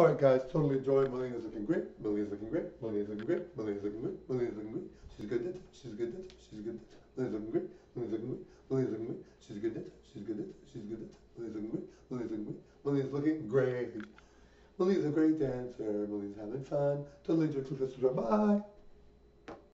All right, guys, totally enjoy. is looking great. Melina's looking great. Melina's looking great. Melina's looking great. Melina's looking great. She's a good dancer. She's a good dancer. She's a good dancer. Millie's looking great. Millie's looking great. Millie's looking great. She's a good dancer. She's a good dancer. She's a good dancer. Millie's looking great. Millie's looking great. Millie's looking great. Millie's a great dancer. Millie's having fun. Totally enjoy Cliff Bye.